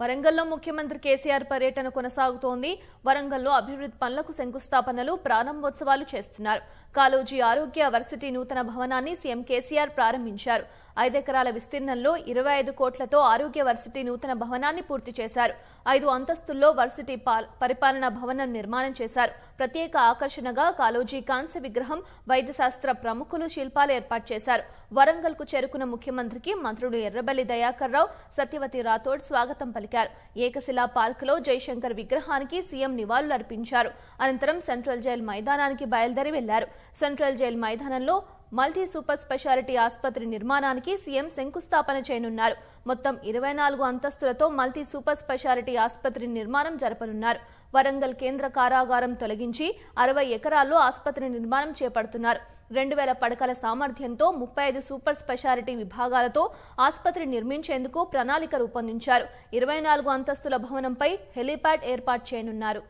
వరంగల్లో ముఖ్యమంత్రి కేసీఆర్ పర్యటన కొనసాగుతోంది. వరంగల్లో అభివృద్ధి పనులకు శంకుస్థాపనలు ప్రారంభోత్సవాలు చేస్తున్నారు. కాలోజీ ఆరోగ్య వర్సిటీ నూతన భవనాన్ని సీఎం కేసీఆర్ ప్రారంభించారు. ఐదెకరాల విస్తీర్ణంలో ఇరవై ఐదు కోట్లతో ఆరోగ్య వర్సిటీ నూతన భవనాన్ని పూర్తి చేశారు. ఐదు అంతస్తుల్లో వర్సిటీ పాల్- పరిపాలనా భవనం నిర్మాణం చేశారు. ప్రత్యేక ఆకర్షణగా కాలోజీ కాంస్య విగ్రహం వైద్యశాస్త్ర ప్రముఖులు శిల్పాలు ఏర్పాటు చేశారు. వరంగల్కు చేరుకున్న ముఖ్యమంత్రికి మంత్రులు ఎర్రబెల్లి దయాకర్ రావు సత్యవతి రాథోడ్ స్వాగతం పలికారు. ఏకశిలా పార్కులో జైశంకర్ విగ్రహానికి సీఎం నివాళులు అర్పించారు. అనంతరం సెంట్రల్ జైల్ మైదానానికి బయలుదేరి వెళ్ళారు. సెంట్రల్ జైల్ మైదానంలో మల్టీ సూపర్ స్పెషాలిటీ ఆసుపత్రి నిర్మాణానికి సీఎం శంకుస్థాపన చేయనున్నారు. మొత్తం ఇరవై నాలుగు అంతస్తులతో మల్టీ సూపర్ స్పెషాలిటీ ఆసుపత్రి నిర్మాణం జరపనున్నారు. వరంగల్ కేంద్ర కారాగారం తొలగించి అరవై ఎకరాల్లో ఆసుపత్రి నిర్మాణం చేపడుతున్నారు. రెండు వేల పడకల సామర్థ్యంతో ముప్పై ఐదు సూపర్ స్పెషాలిటీ విభాగాలతో ఆసుపత్రి నిర్మించేందుకు ప్రణాళిక రూపొందించారు. ఇరవై నాలుగు అంతస్తుల భవనంపై హెలీప్యాడ్ ఏర్పాటు చేయనున్నారు.